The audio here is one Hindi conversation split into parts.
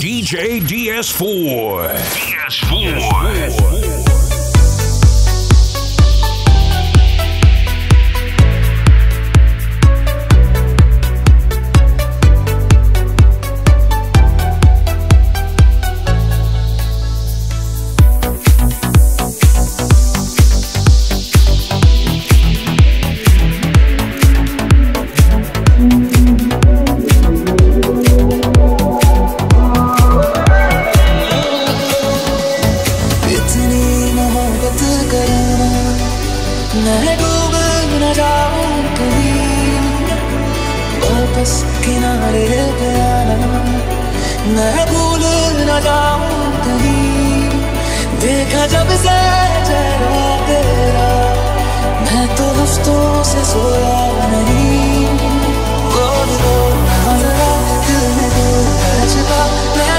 DJ DS4. DS4. DS4. किनारे पे भूल न देखा जब से चेहरा तेरा, मैं तो हफ्तों से सोया नहीं। बोल दो जरा दिल में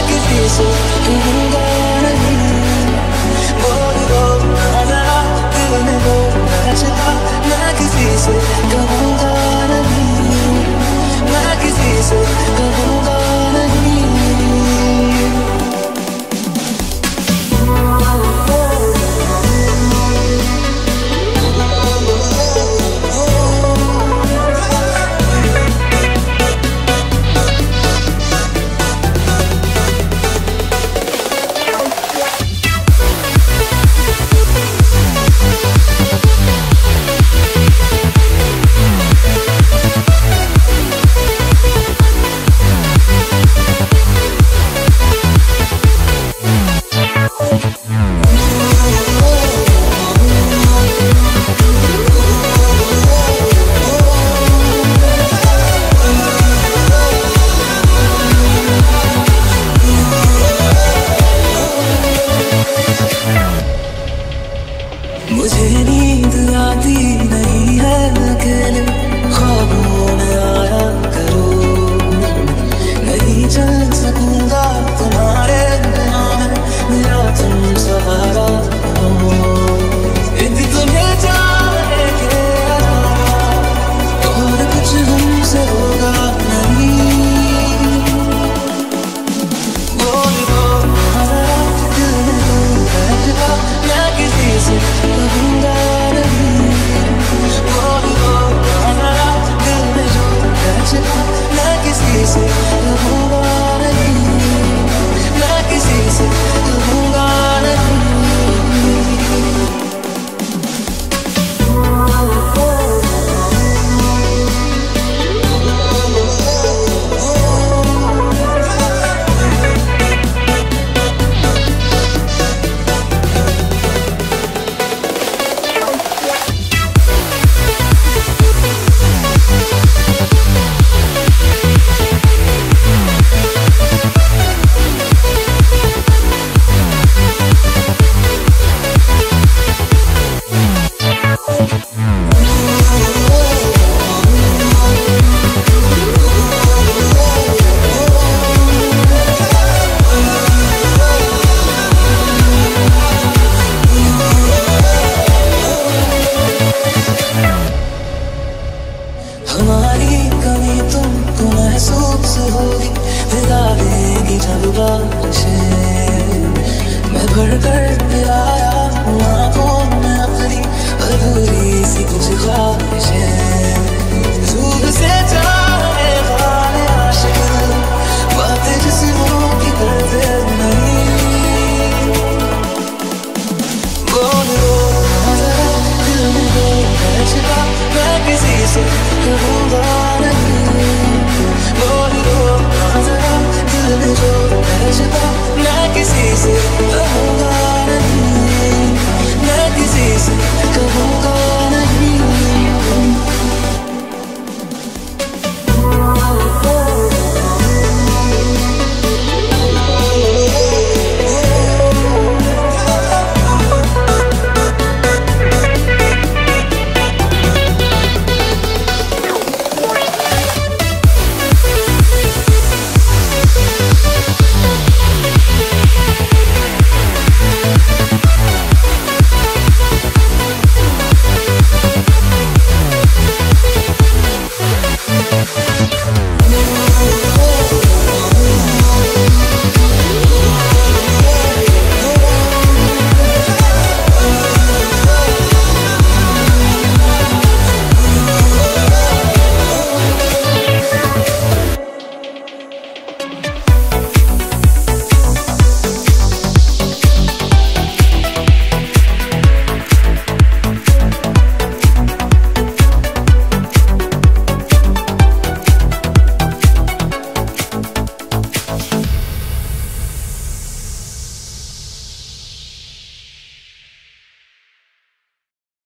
किसी से कहूँगा नहीं। बोल दो जरा दिल मैं किसी से कहूँगा मुझे नींद आती नहीं है अकेले। ख्वाबों में करो। नहीं चल सकूँगा महसूस होगी। भिगा देगी जब बारिशें मैं भर कर आया हूँ आँखों बोल दो